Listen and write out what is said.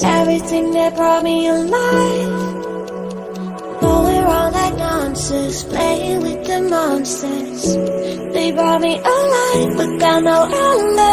Everything that brought me alive. going all like monsters, playing with the monsters. They brought me alive, but got no outlet.